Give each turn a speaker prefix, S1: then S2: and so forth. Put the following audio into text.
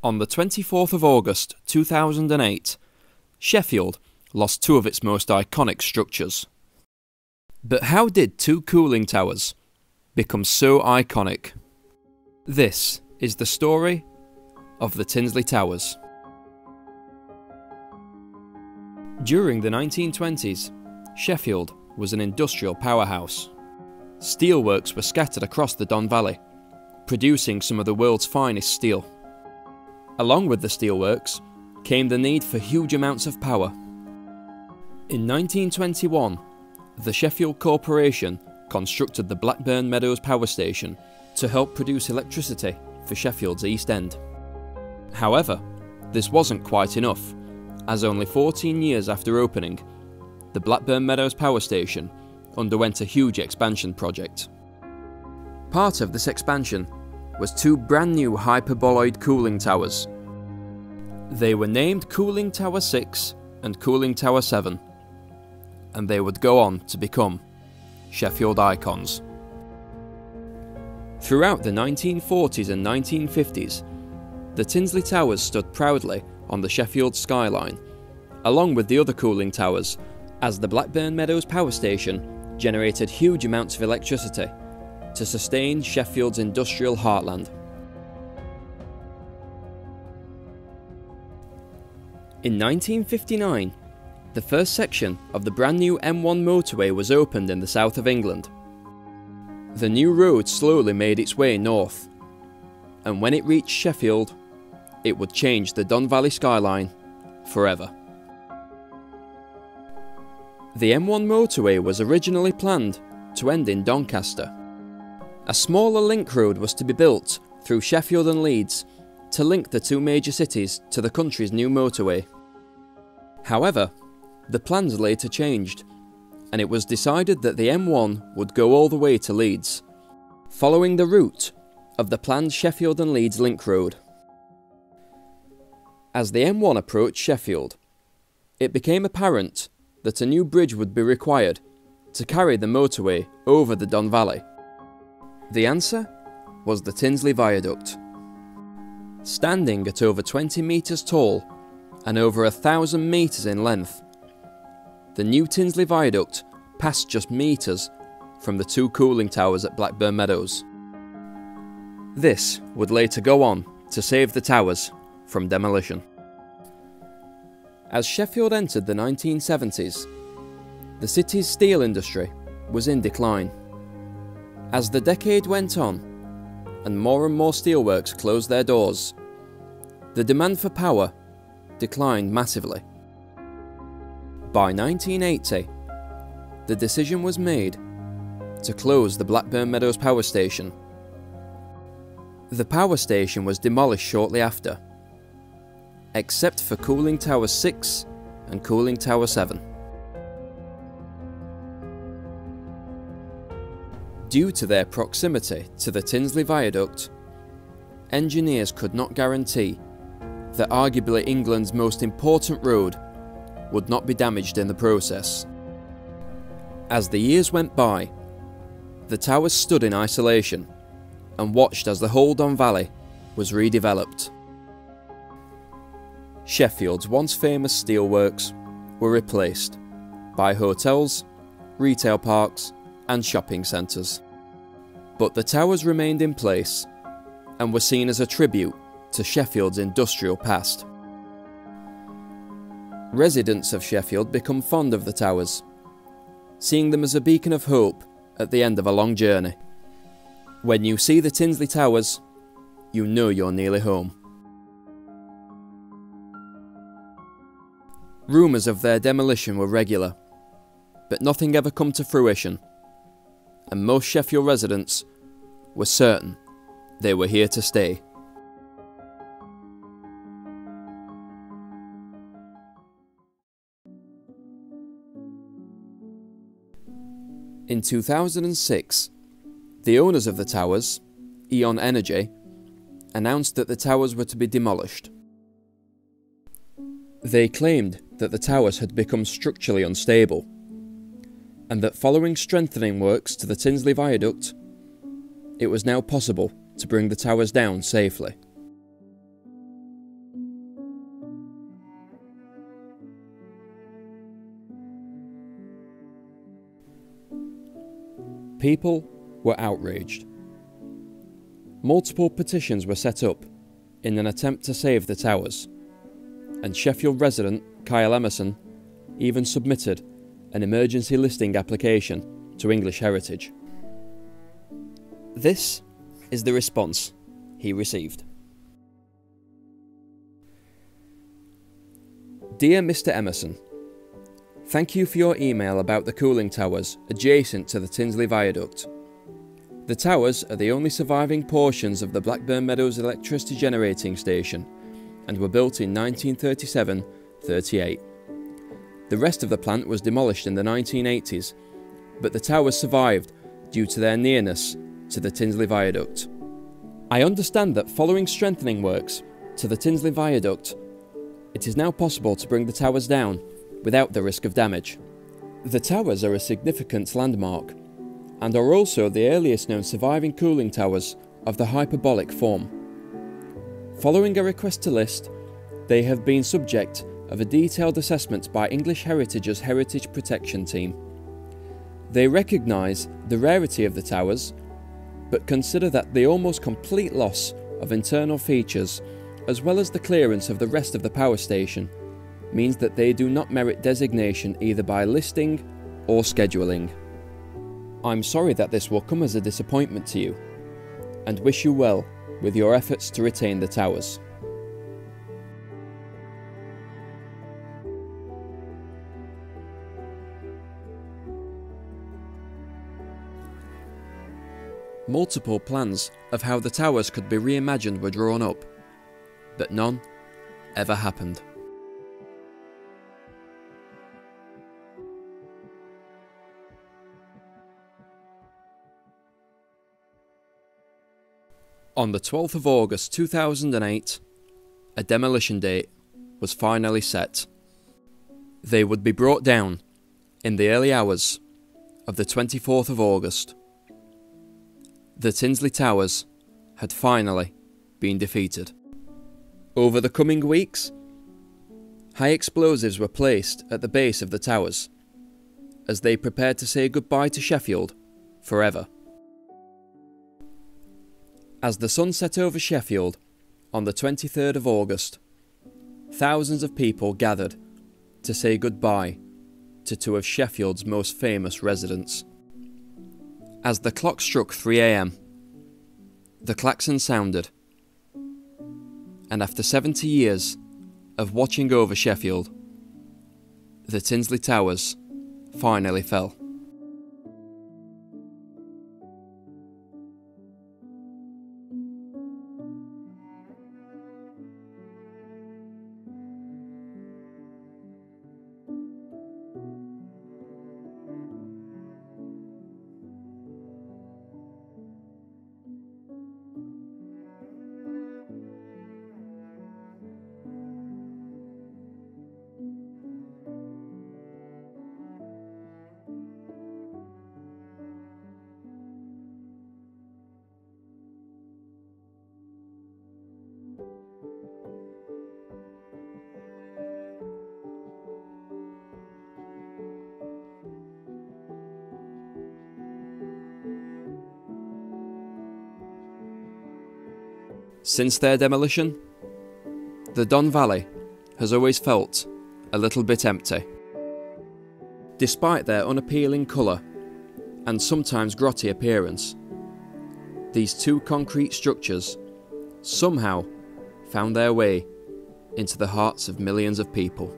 S1: On the 24th of August 2008, Sheffield lost two of its most iconic structures. But how did two cooling towers become so iconic? This is the story of the Tinsley Towers. During the 1920s, Sheffield was an industrial powerhouse. Steelworks were scattered across the Don Valley, producing some of the world's finest steel. Along with the steelworks came the need for huge amounts of power. In 1921, the Sheffield Corporation constructed the Blackburn Meadows Power Station to help produce electricity for Sheffield's East End. However, this wasn't quite enough, as only 14 years after opening, the Blackburn Meadows Power Station underwent a huge expansion project. Part of this expansion was two brand new hyperboloid cooling towers. They were named Cooling Tower 6 and Cooling Tower 7, and they would go on to become Sheffield icons. Throughout the 1940s and 1950s, the Tinsley Towers stood proudly on the Sheffield skyline, along with the other cooling towers, as the Blackburn Meadows Power Station generated huge amounts of electricity to sustain Sheffield's industrial heartland. In 1959, the first section of the brand new M1 motorway was opened in the south of England. The new road slowly made its way north, and when it reached Sheffield, it would change the Don Valley skyline forever. The M1 motorway was originally planned to end in Doncaster. A smaller link road was to be built through Sheffield and Leeds to link the two major cities to the country's new motorway. However, the plans later changed, and it was decided that the M1 would go all the way to Leeds, following the route of the planned Sheffield and Leeds link road. As the M1 approached Sheffield, it became apparent that a new bridge would be required to carry the motorway over the Don Valley. The answer was the Tinsley Viaduct. Standing at over 20 metres tall and over a thousand metres in length, the new Tinsley Viaduct passed just metres from the two cooling towers at Blackburn Meadows. This would later go on to save the towers from demolition. As Sheffield entered the 1970s, the city's steel industry was in decline. As the decade went on, and more and more steelworks closed their doors, the demand for power declined massively. By 1980, the decision was made to close the Blackburn Meadows power station. The power station was demolished shortly after, except for Cooling Tower 6 and Cooling Tower 7. Due to their proximity to the Tinsley Viaduct, engineers could not guarantee that arguably England's most important road would not be damaged in the process. As the years went by, the towers stood in isolation and watched as the whole Don Valley was redeveloped. Sheffield's once famous steelworks were replaced by hotels, retail parks, and shopping centres. But the towers remained in place and were seen as a tribute to Sheffield's industrial past. Residents of Sheffield become fond of the towers, seeing them as a beacon of hope at the end of a long journey. When you see the Tinsley Towers, you know you're nearly home. Rumours of their demolition were regular, but nothing ever come to fruition, and most Sheffield residents were certain they were here to stay. In 2006, the owners of the towers, E.ON Energy, announced that the towers were to be demolished. They claimed that the towers had become structurally unstable, and that following strengthening works to the Tinsley Viaduct, it was now possible to bring the towers down safely. People were outraged. Multiple petitions were set up in an attempt to save the towers, and Sheffield resident Kyle Emerson even submitted an emergency listing application to English Heritage. This is the response he received. Dear Mr. Emerson, Thank you for your email about the cooling towers adjacent to the Tinsley Viaduct. The towers are the only surviving portions of the Blackburn Meadows electricity generating station and were built in 1937 38. The rest of the plant was demolished in the 1980s, but the towers survived due to their nearness to the Tinsley Viaduct. I understand that following strengthening works to the Tinsley Viaduct, it is now possible to bring the towers down without the risk of damage. The towers are a significant landmark and are also the earliest known surviving cooling towers of the hyperbolic form. Following a request to list, they have been subject of a detailed assessment by English Heritage's Heritage Protection Team. They recognise the rarity of the towers, but consider that the almost complete loss of internal features, as well as the clearance of the rest of the power station, means that they do not merit designation either by listing or scheduling. I'm sorry that this will come as a disappointment to you, and wish you well with your efforts to retain the towers. Multiple plans of how the towers could be reimagined were drawn up, but none ever happened. On the 12th of August 2008, a demolition date was finally set. They would be brought down in the early hours of the 24th of August. The Tinsley Towers had finally been defeated. Over the coming weeks, high explosives were placed at the base of the towers as they prepared to say goodbye to Sheffield forever. As the sun set over Sheffield on the 23rd of August, thousands of people gathered to say goodbye to two of Sheffield's most famous residents. As the clock struck 3am, the klaxon sounded, and after 70 years of watching over Sheffield, the Tinsley Towers finally fell. Since their demolition, the Don Valley has always felt a little bit empty. Despite their unappealing colour and sometimes grotty appearance, these two concrete structures somehow found their way into the hearts of millions of people.